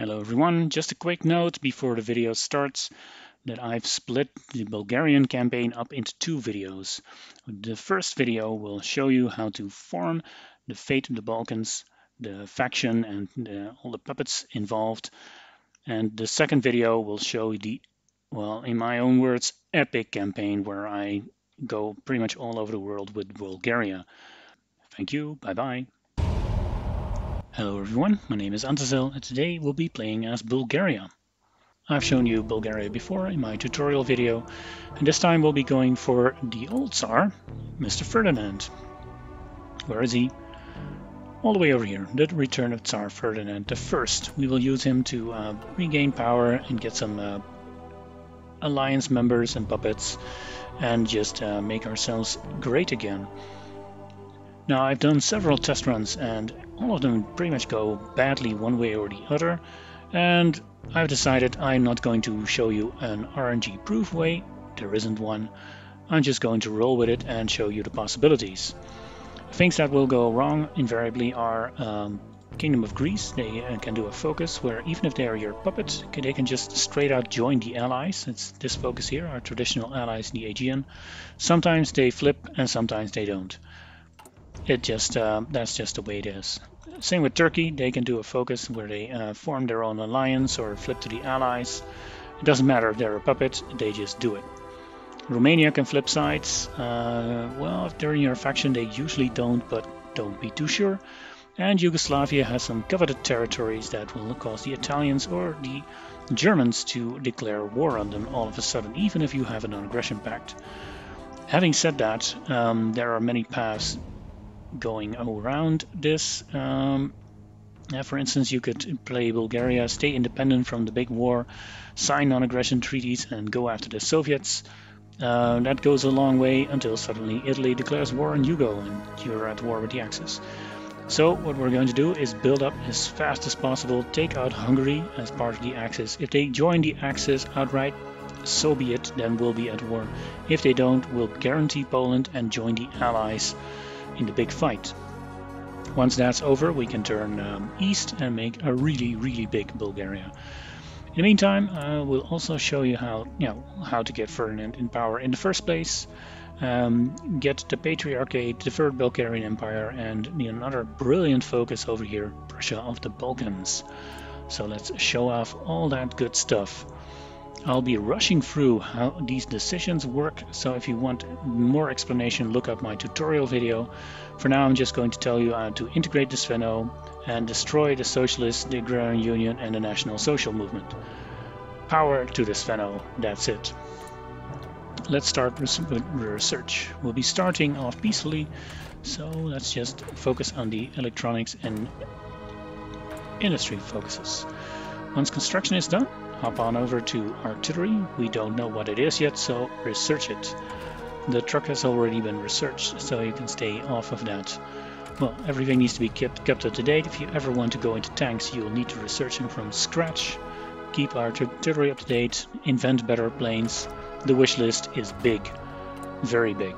Hello everyone, just a quick note before the video starts that I've split the Bulgarian campaign up into two videos. The first video will show you how to form the fate of the Balkans, the faction and the, all the puppets involved. And the second video will show the, well, in my own words, epic campaign where I go pretty much all over the world with Bulgaria. Thank you, bye bye. Hello everyone, my name is Antasil and today we'll be playing as Bulgaria. I've shown you Bulgaria before in my tutorial video and this time we'll be going for the old Tsar, Mr. Ferdinand. Where is he? All the way over here, the return of Tsar Ferdinand I. We will use him to uh, regain power and get some uh, alliance members and puppets and just uh, make ourselves great again. Now I've done several test runs and all of them pretty much go badly one way or the other and I've decided I'm not going to show you an RNG proof way, there isn't one. I'm just going to roll with it and show you the possibilities. Things that will go wrong invariably are um, Kingdom of Greece, they uh, can do a focus where even if they are your puppets, they can just straight out join the allies. It's this focus here, our traditional allies in the Aegean. Sometimes they flip and sometimes they don't it just uh, that's just the way it is. Same with Turkey, they can do a focus where they uh, form their own alliance or flip to the allies. It doesn't matter if they're a puppet, they just do it. Romania can flip sides. Uh, well, if they're in your faction, they usually don't, but don't be too sure. And Yugoslavia has some coveted territories that will cause the Italians or the Germans to declare war on them all of a sudden, even if you have an aggression pact. Having said that, um, there are many paths going around this. Um, yeah, for instance, you could play Bulgaria, stay independent from the big war, sign non-aggression treaties and go after the Soviets. Uh, that goes a long way until suddenly Italy declares war on Yugo and you're at war with the Axis. So what we're going to do is build up as fast as possible, take out Hungary as part of the Axis. If they join the Axis outright, so be it, then we'll be at war. If they don't, we'll guarantee Poland and join the Allies in the big fight. Once that's over, we can turn um, east and make a really, really big Bulgaria. In the meantime, uh, we'll also show you how, you know, how to get Ferdinand in power in the first place, um, get the Patriarchate, the Third Bulgarian Empire, and another brilliant focus over here, Prussia of the Balkans. So let's show off all that good stuff. I'll be rushing through how these decisions work, so if you want more explanation, look up my tutorial video. For now, I'm just going to tell you how to integrate the Sveno and destroy the Socialist, the Agrarian Union, and the National Social Movement. Power to the Sveno, that's it. Let's start with research. We'll be starting off peacefully, so let's just focus on the electronics and industry focuses. Once construction is done, hop on over to artillery. We don't know what it is yet, so research it. The truck has already been researched, so you can stay off of that. Well, everything needs to be kept, kept up to date. If you ever want to go into tanks, you'll need to research them from scratch. Keep our artillery up to date, invent better planes. The wish list is big, very big.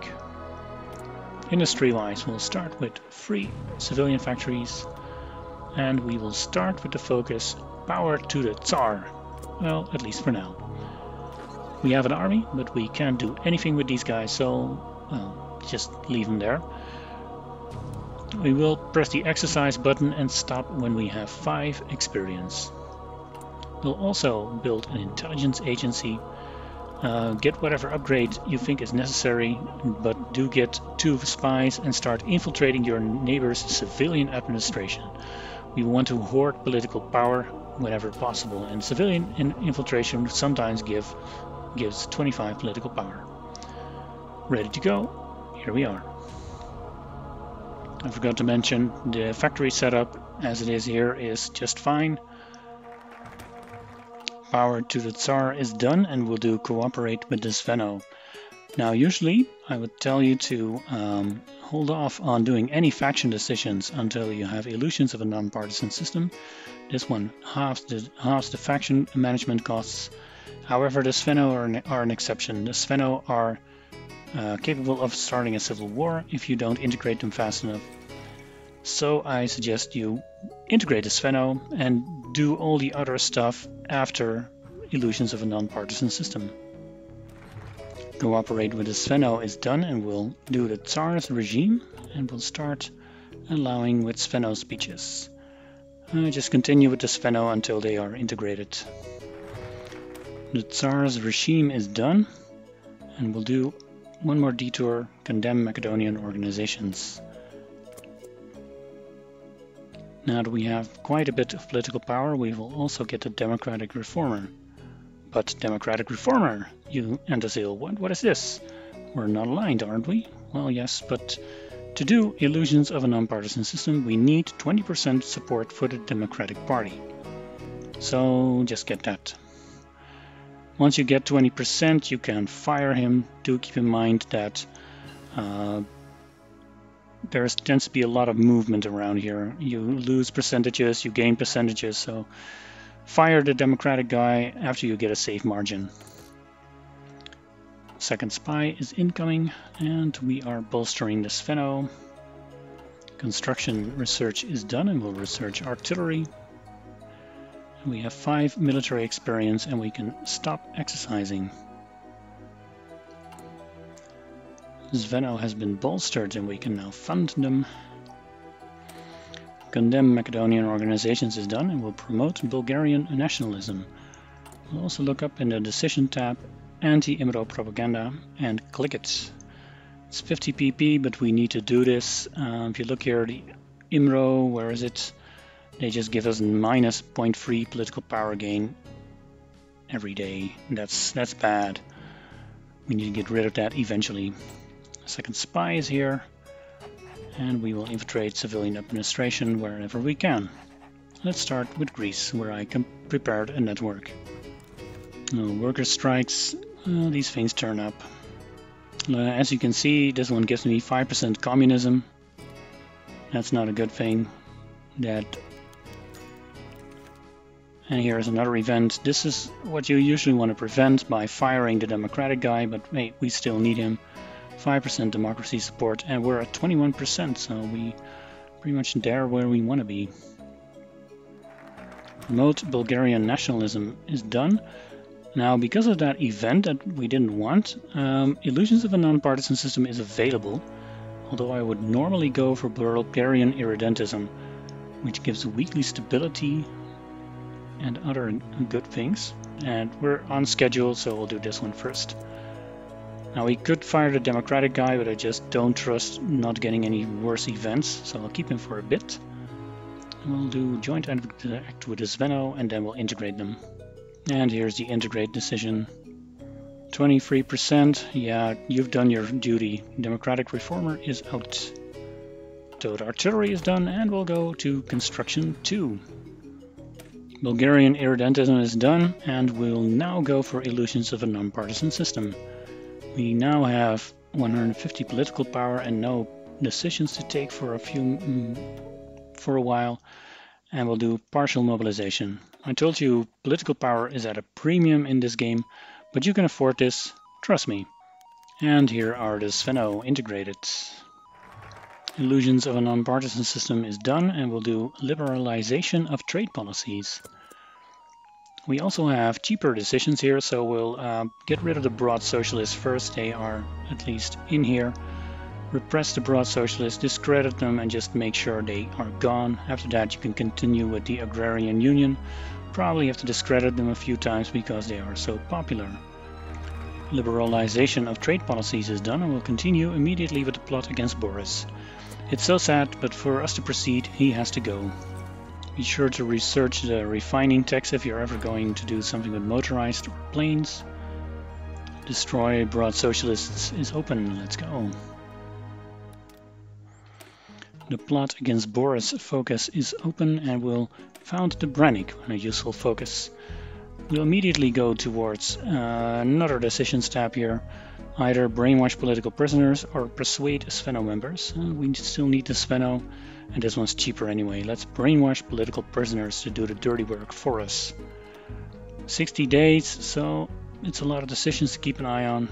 Industry-wise, we'll start with free civilian factories, and we will start with the focus power to the Tsar. Well, at least for now. We have an army, but we can't do anything with these guys, so well, just leave them there. We will press the exercise button and stop when we have 5 experience. We'll also build an intelligence agency. Uh, get whatever upgrade you think is necessary, but do get 2 spies and start infiltrating your neighbor's civilian administration. We want to hoard political power whenever possible, and civilian infiltration sometimes give gives 25 political power. Ready to go? Here we are. I forgot to mention the factory setup as it is here is just fine. Power to the Tsar is done and we'll do cooperate with the Sveno. Now usually I would tell you to um, hold off on doing any faction decisions until you have illusions of a non-partisan system. This one halves the, halves the faction management costs. However, the Sveno are an, are an exception. The Sveno are uh, capable of starting a civil war if you don't integrate them fast enough. So I suggest you integrate the Sveno and do all the other stuff after Illusions of a Non-Partisan System. Cooperate with the Sveno is done and we'll do the Tsar's regime and we'll start allowing with Sveno speeches. Uh, just continue with the Sveno until they are integrated. The Tsar's regime is done and we'll do one more detour, condemn Macedonian organizations. Now that we have quite a bit of political power, we will also get a democratic reformer. But democratic reformer, you Antasil, what, what is this? We're not aligned, aren't we? Well, yes, but to do illusions of a nonpartisan system, we need 20% support for the Democratic Party. So just get that. Once you get 20%, you can fire him. Do keep in mind that uh, there tends to be a lot of movement around here. You lose percentages, you gain percentages, so fire the Democratic guy after you get a safe margin. Second spy is incoming, and we are bolstering the Sveno. Construction research is done, and we'll research artillery. We have five military experience, and we can stop exercising. Sveno has been bolstered, and we can now fund them. Condemn Macedonian organizations is done, and we'll promote Bulgarian nationalism. We'll also look up in the decision tab anti-IMRO propaganda and click it. It's 50 pp, but we need to do this. Uh, if you look here, the IMRO, where is it? They just give us minus 0.3 political power gain every day. That's that's bad. We need to get rid of that eventually. Second spy is here, and we will infiltrate civilian administration wherever we can. Let's start with Greece, where I can prepare a network. No worker strikes, uh, these things turn up. Uh, as you can see, this one gives me 5% communism. That's not a good thing. That and here's another event. This is what you usually want to prevent by firing the Democratic guy, but hey, we still need him. 5% democracy support, and we're at 21%, so we pretty much there where we want to be. Promote Bulgarian nationalism is done. Now, because of that event that we didn't want, um, Illusions of a Non-Partisan System is available, although I would normally go for Bulgarian Irredentism, which gives weekly stability and other good things. And we're on schedule, so we'll do this one first. Now we could fire the Democratic guy, but I just don't trust not getting any worse events, so I'll keep him for a bit. We'll do joint act with the Sveno, and then we'll integrate them. And here's the integrate decision. 23%, yeah, you've done your duty. Democratic Reformer is out. Towed Artillery is done, and we'll go to Construction 2. Bulgarian Irredentism is done, and we'll now go for Illusions of a Non-Partisan System. We now have 150 political power and no decisions to take for a few mm, for a while, and we'll do partial mobilization. I told you political power is at a premium in this game, but you can afford this, trust me. And here are the Sveno integrated. Illusions of a non-partisan system is done and we'll do liberalization of trade policies. We also have cheaper decisions here, so we'll uh, get rid of the broad socialists first. They are at least in here repress the broad socialists, discredit them, and just make sure they are gone. After that, you can continue with the agrarian union. Probably have to discredit them a few times because they are so popular. Liberalization of trade policies is done and we'll continue immediately with the plot against Boris. It's so sad, but for us to proceed, he has to go. Be sure to research the refining tax if you're ever going to do something with motorized or planes. Destroy broad socialists is open, let's go. The plot against Boris focus is open and will found the Brannik on a useful focus. We'll immediately go towards uh, another decisions tab here. Either brainwash political prisoners or persuade Sveno members. Uh, we still need the Sveno, and this one's cheaper anyway. Let's brainwash political prisoners to do the dirty work for us. 60 days, so it's a lot of decisions to keep an eye on.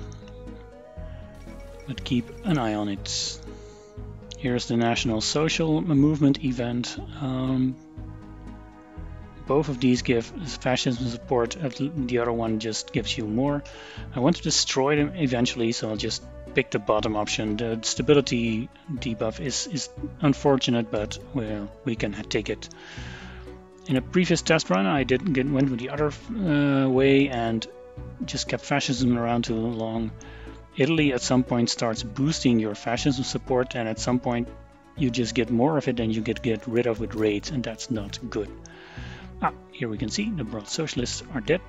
But keep an eye on it. Here's the National Social Movement event. Um, both of these give fascism support, the other one just gives you more. I want to destroy them eventually, so I'll just pick the bottom option. The stability debuff is, is unfortunate, but well, we can take it. In a previous test run, I did get, went with the other uh, way and just kept fascism around too long. Italy at some point starts boosting your fascism support, and at some point you just get more of it than you get get rid of with raids, and that's not good. Ah, here we can see the broad socialists are dead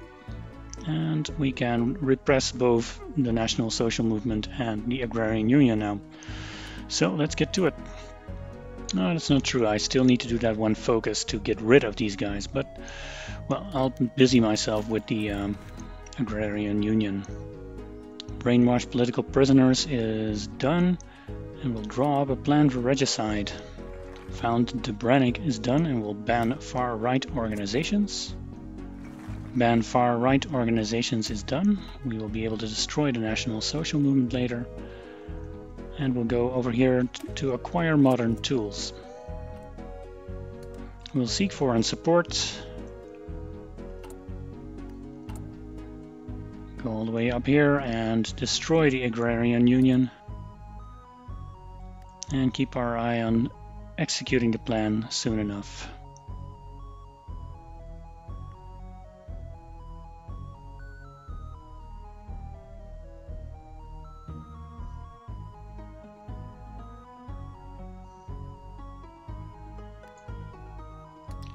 and we can repress both the National Social Movement and the Agrarian Union now. So let's get to it. No, that's not true. I still need to do that one focus to get rid of these guys, but well, I'll busy myself with the um, Agrarian Union. Brainwash political prisoners is done, and we'll draw up a plan for regicide. Found the Brannik is done, and we'll ban far-right organizations ban far-right organizations is done. We will be able to destroy the National Social Movement later. And we'll go over here to acquire modern tools. We'll seek foreign support. Go all the way up here and destroy the Agrarian Union. And keep our eye on executing the plan soon enough.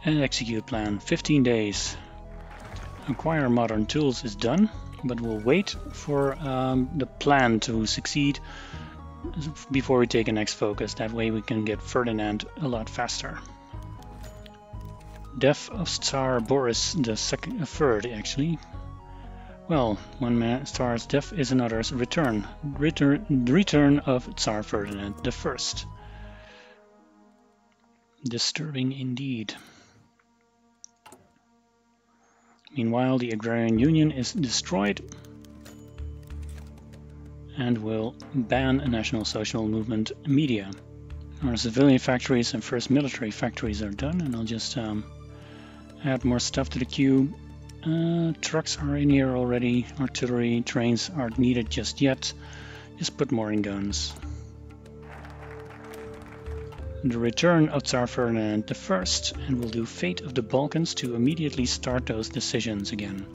and execute plan 15 days acquire modern tools is done but we'll wait for um, the plan to succeed before we take a next focus that way we can get Ferdinand a lot faster. Death of Tsar Boris the second uh, third actually. Well one man star's death is another's return. Return return of Tsar Ferdinand the first. Disturbing indeed. Meanwhile, the Agrarian Union is destroyed and will ban a National Social Movement media. Our civilian factories and first military factories are done, and I'll just um, add more stuff to the queue. Uh, trucks are in here already, artillery, trains aren't needed just yet. Just put more in guns the return of Tsar Ferdinand I, and we'll do Fate of the Balkans to immediately start those decisions again.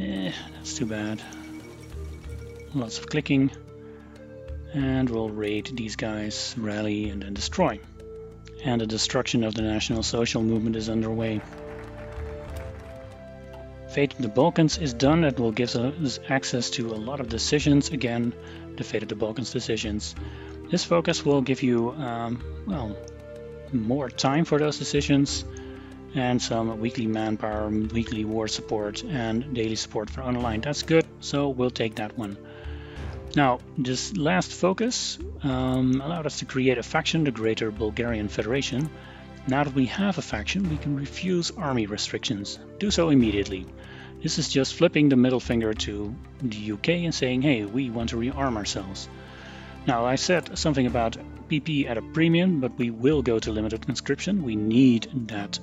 Eh, that's too bad. Lots of clicking. And we'll raid these guys, rally, and then destroy. And the destruction of the National Social Movement is underway. Fate of the Balkans is done. That will give us access to a lot of decisions. Again, the Fate of the Balkans decisions. This focus will give you, um, well, more time for those decisions and some weekly manpower, weekly war support, and daily support for online. That's good, so we'll take that one. Now, this last focus um, allowed us to create a faction, the Greater Bulgarian Federation. Now that we have a faction, we can refuse army restrictions. Do so immediately. This is just flipping the middle finger to the UK and saying, hey, we want to rearm ourselves. Now I said something about PP at a premium, but we will go to limited conscription. We need that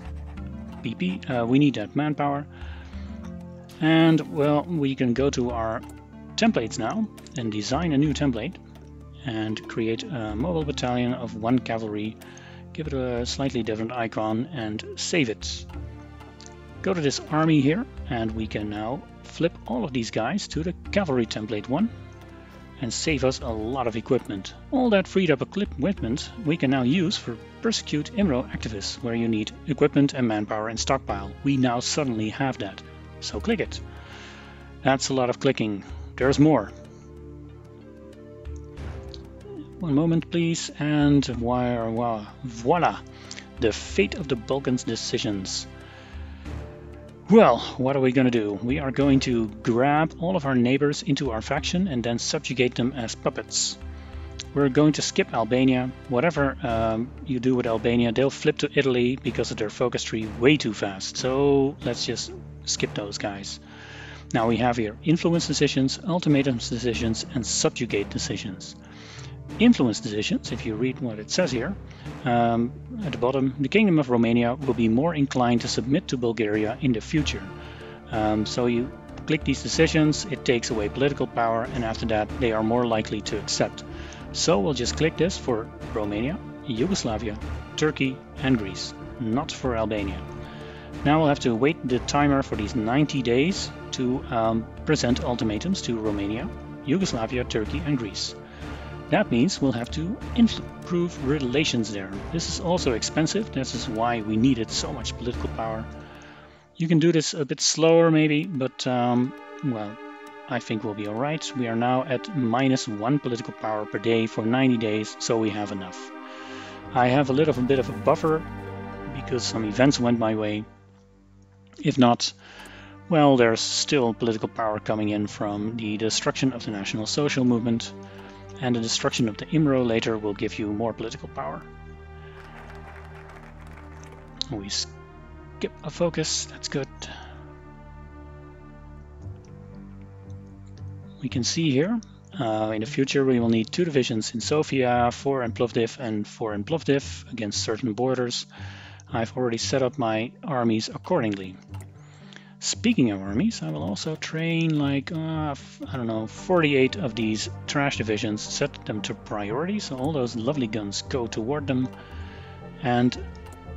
PP, uh, we need that manpower. And well, we can go to our templates now and design a new template and create a mobile battalion of one cavalry, give it a slightly different icon and save it. Go to this army here and we can now flip all of these guys to the cavalry template one and save us a lot of equipment. All that freed up equipment we can now use for Persecute IMRO activists, where you need equipment and manpower and stockpile. We now suddenly have that, so click it. That's a lot of clicking. There's more. One moment please, and voila! The fate of the Balkans decisions. Well, what are we going to do? We are going to grab all of our neighbors into our faction and then subjugate them as puppets. We're going to skip Albania. Whatever um, you do with Albania, they'll flip to Italy because of their focus tree way too fast. So let's just skip those guys. Now we have here influence decisions, ultimatum decisions, and subjugate decisions. influence decisions, if you read what it says here, um, at the bottom, the Kingdom of Romania will be more inclined to submit to Bulgaria in the future. Um, so you click these decisions, it takes away political power, and after that they are more likely to accept. So we'll just click this for Romania, Yugoslavia, Turkey and Greece, not for Albania. Now we'll have to wait the timer for these 90 days to um, present ultimatums to Romania, Yugoslavia, Turkey and Greece. That means we'll have to improve relations there. This is also expensive, this is why we needed so much political power. You can do this a bit slower maybe, but um, well, I think we'll be alright. We are now at minus one political power per day for 90 days, so we have enough. I have a little bit of a buffer because some events went my way. If not, well, there's still political power coming in from the destruction of the National Social Movement, and the destruction of the IMRO later will give you more political power. We skip a focus, that's good. We can see here, uh, in the future we will need two divisions in Sofia, four in Plovdiv and four in Plovdiv against certain borders. I've already set up my armies accordingly. Speaking of armies, I will also train like, uh, I don't know, 48 of these trash divisions, set them to priority, so all those lovely guns go toward them, and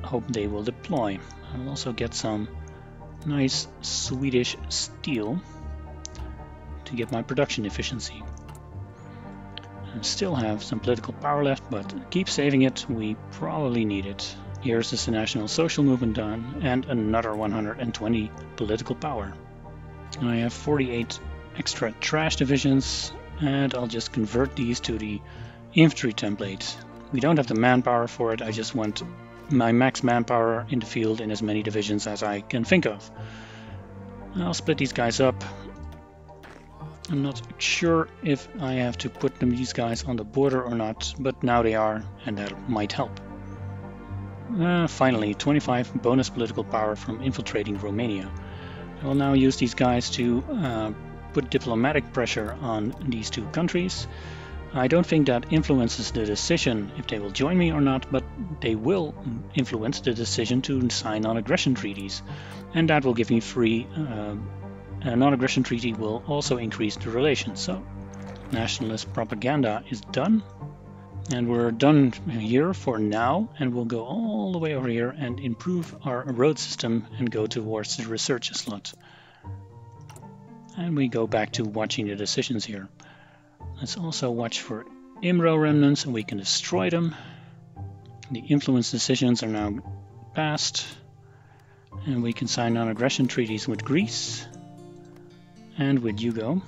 hope they will deploy. I will also get some nice Swedish steel to get my production efficiency. I still have some political power left, but keep saving it, we probably need it. Here's the National Social Movement done, and another 120 political power. I have 48 extra trash divisions, and I'll just convert these to the infantry template. We don't have the manpower for it, I just want my max manpower in the field in as many divisions as I can think of. I'll split these guys up. I'm not sure if I have to put them, these guys on the border or not, but now they are, and that might help. Uh, finally, 25 bonus political power from infiltrating Romania. I will now use these guys to uh, put diplomatic pressure on these two countries. I don't think that influences the decision if they will join me or not, but they will influence the decision to sign non-aggression treaties. And that will give me free... Uh, a non-aggression treaty will also increase the relations. So, nationalist propaganda is done. And we're done here for now, and we'll go all the way over here and improve our road system and go towards the research slot. And we go back to watching the decisions here. Let's also watch for IMRO remnants, and we can destroy them. The influence decisions are now passed, and we can sign non-aggression treaties with Greece and with Yugo.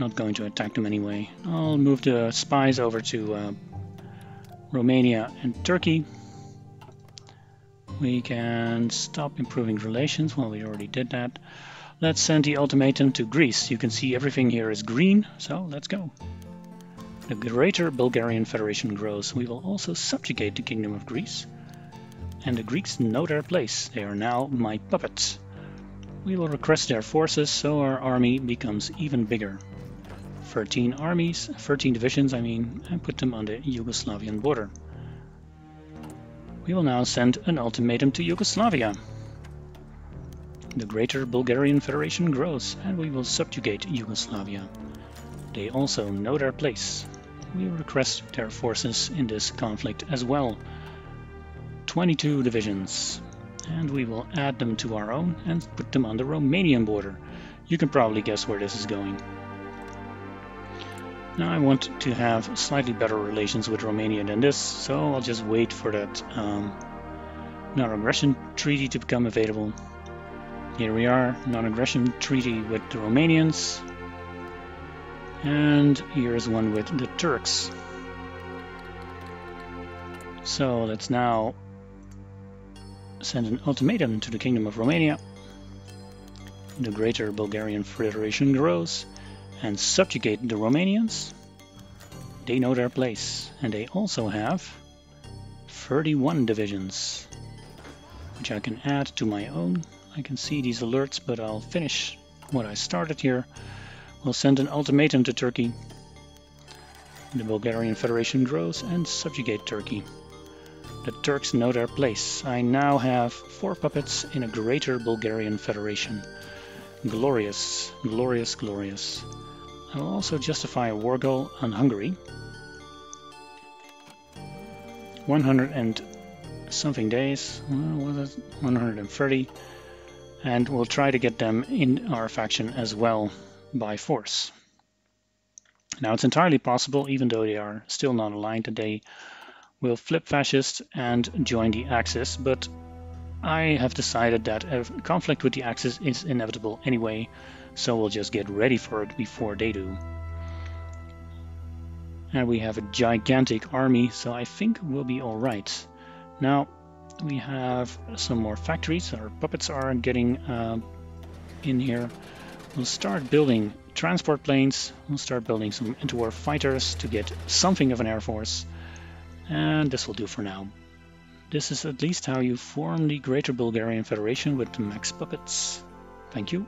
Not going to attack them anyway. I'll move the spies over to uh, Romania and Turkey. We can stop improving relations. Well, we already did that. Let's send the ultimatum to Greece. You can see everything here is green, so let's go. The Greater Bulgarian Federation grows. We will also subjugate the Kingdom of Greece. And the Greeks know their place. They are now my puppets. We will request their forces so our army becomes even bigger. 13 armies, 13 divisions I mean, and put them on the Yugoslavian border. We will now send an ultimatum to Yugoslavia. The Greater Bulgarian Federation grows and we will subjugate Yugoslavia. They also know their place. We request their forces in this conflict as well. 22 divisions. And we will add them to our own and put them on the Romanian border. You can probably guess where this is going. Now I want to have slightly better relations with Romania than this, so I'll just wait for that um, non-aggression treaty to become available. Here we are, non-aggression treaty with the Romanians. And here's one with the Turks. So let's now send an ultimatum to the Kingdom of Romania. The Greater Bulgarian Federation grows and subjugate the Romanians, they know their place. And they also have 31 divisions, which I can add to my own. I can see these alerts, but I'll finish what I started here. We'll send an ultimatum to Turkey. The Bulgarian Federation grows and subjugate Turkey. The Turks know their place. I now have four puppets in a greater Bulgarian Federation. Glorious, glorious, glorious. I will also justify a war goal on Hungary. 100 and something days, uh, what was it? 130. And we'll try to get them in our faction as well by force. Now it's entirely possible, even though they are still not aligned, that they will flip fascist and join the Axis, but I have decided that a conflict with the Axis is inevitable anyway, so we'll just get ready for it before they do. And we have a gigantic army, so I think we'll be alright. Now, we have some more factories. Our puppets are getting uh, in here. We'll start building transport planes. We'll start building some interwar fighters to get something of an air force. And this will do for now. This is at least how you form the Greater Bulgarian Federation with the max puppets. Thank you.